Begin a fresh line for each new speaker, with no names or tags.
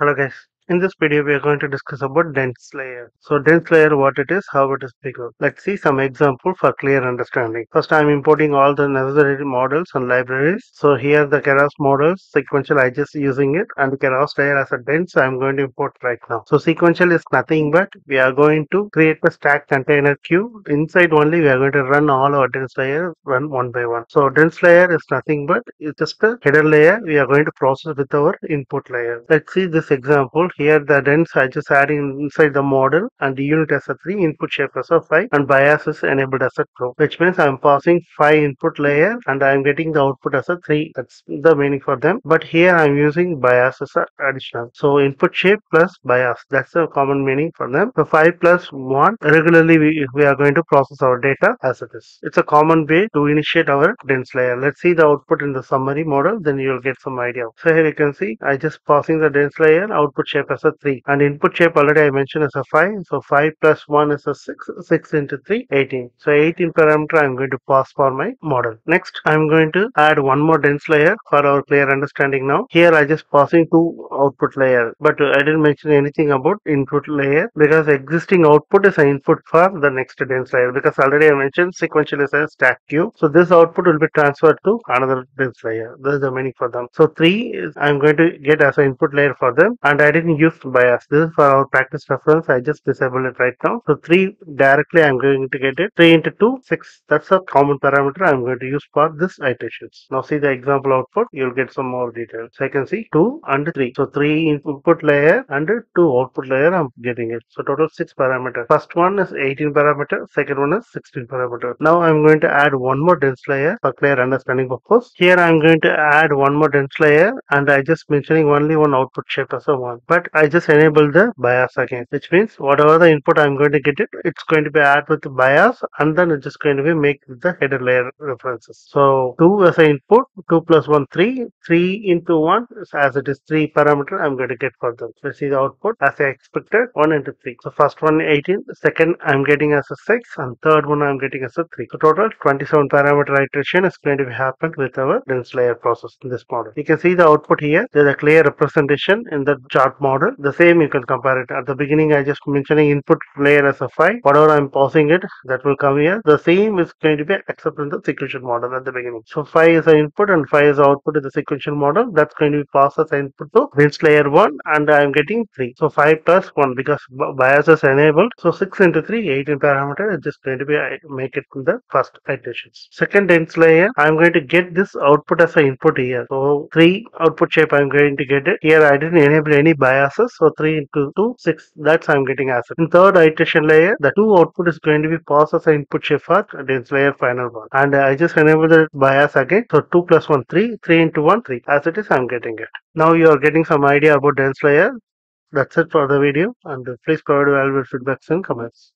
lo que es in this video we are going to discuss about dense layer. So dense layer what it is, how it is bigger. Let's see some example for clear understanding. First I am importing all the necessary models and libraries. So here the Keras models, sequential I just using it and Keras layer as a dense I am going to import right now. So sequential is nothing but we are going to create a stack container queue. Inside only we are going to run all our dense layers run one by one. So dense layer is nothing but it's just a header layer we are going to process with our input layer. Let's see this example. Here the dense I just adding inside the model and the unit as a 3, input shape as a 5 and bias is enabled as a true. Which means I'm passing 5 input layer and I'm getting the output as a 3. That's the meaning for them. But here I'm using bias as a additional. So input shape plus bias. That's the common meaning for them. So 5 plus 1 regularly we, we are going to process our data as it is. It's a common way to initiate our dense layer. Let's see the output in the summary model then you'll get some idea. So here you can see I just passing the dense layer output shape as a 3 and input shape already I mentioned as a 5 so 5 plus 1 is a 6 6 into 3 18 so 18 parameter I'm going to pass for my model. Next I'm going to add one more dense layer for our clear understanding now. Here I just passing two output layer. But I didn't mention anything about input layer because existing output is an input for the next dense layer because already I mentioned sequential is a stack queue. So this output will be transferred to another dense layer. This is the meaning for them. So 3 is I'm going to get as an input layer for them. And I didn't use bias. This is for our practice reference. I just disable it right now. So 3 directly I'm going to get it. 3 into 2, 6. That's a common parameter I'm going to use for this iterations. Now see the example output. You'll get some more details. So I can see 2 and 3. So 3 input layer and 2 output layer I'm getting it. So total 6 parameters. First one is 18 parameter. Second one is 16 parameter. Now I'm going to add one more dense layer for clear understanding purpose. Here I'm going to add one more dense layer and I just mentioning only one output shape as a one. But I just enable the bias again, which means whatever the input I'm going to get it, it's going to be add with bias and then it's just going to be make the header layer references. So 2 as an input, 2 plus 1, 3, 3 into 1 as it is 3 parameter I'm going to get for them. So see the output as I expected 1 into 3. So first one 18, second I'm getting as a 6 and third one I'm getting as a 3. So total 27 parameter iteration is going to be happened with our dense layer process in this model. You can see the output here. There's a clear representation in the chart model. The same you can compare it. At the beginning I just mentioning input layer as a 5. Whatever I'm passing it that will come here. The same is going to be accepted in the sequential model at the beginning. So 5 is the input and 5 is output in the sequential model. That's going to be passed as input to dense layer 1 and I'm getting 3. So 5 plus 1 because bias is enabled. So 6 into 3, 18 parameter is just going to be I make it in the first iterations. Second dense layer, I'm going to get this output as an input here. So 3 output shape I'm going to get it. Here I didn't enable any So 3 into 2, 6. That's I'm getting as it. In third iteration layer, the 2 output is going to be passed as an input shape for dense layer final one. And I just enable the bias again. So 2 plus 1, 3. 3 into 1, 3. As it is, I'm getting it. Now you are getting some idea about dense layer. That's it for the video and please provide valuable feedbacks and comments.